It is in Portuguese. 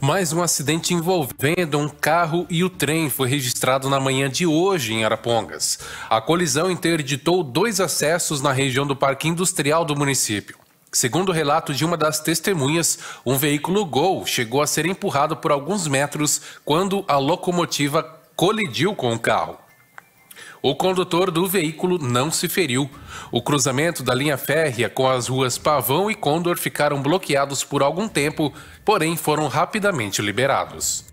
Mais um acidente envolvendo um carro e o trem foi registrado na manhã de hoje em Arapongas. A colisão interditou dois acessos na região do Parque Industrial do município. Segundo o relato de uma das testemunhas, um veículo Gol chegou a ser empurrado por alguns metros quando a locomotiva colidiu com o carro. O condutor do veículo não se feriu. O cruzamento da linha férrea com as ruas Pavão e Condor ficaram bloqueados por algum tempo, porém foram rapidamente liberados.